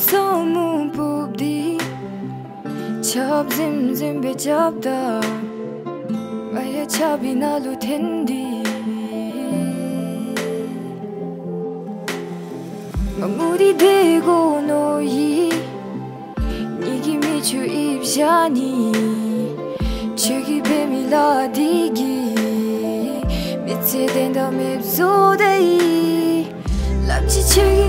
so mu pub di chab zim zim be chab da aye chab ina lu ten di amuri de go no yi igi mi chu ib jani chegi be mi la di gi mitse den da mebzo de i lamchi chegi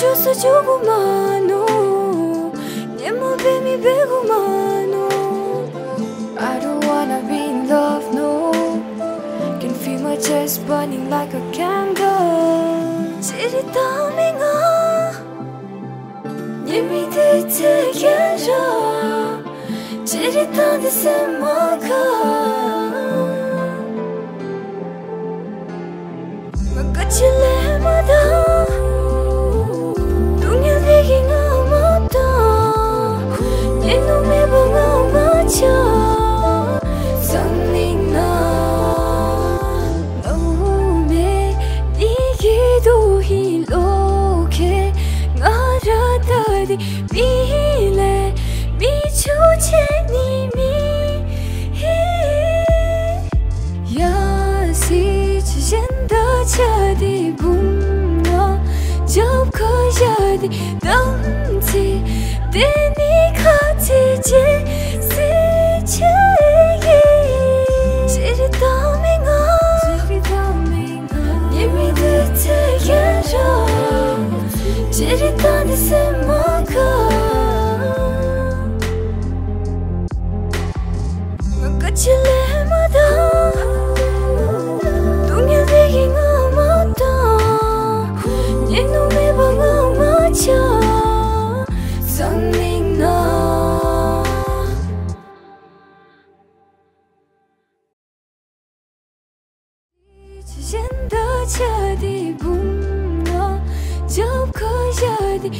чувствую гуману Не моби ми бегуману I don't wanna be in love, no Can feel my chest burning like a candle 지리다미 너 예미드 제게라 지리다니 생각하 dedi Bile mi çuçeni mi Ya si çiçenda çadi bunga Cevap kajadi Danti Deni katici Si çeyi Çeri daminga Çeri daminga Yemi de te gera 知りたいですも저 어디 분노 좁고 저 어디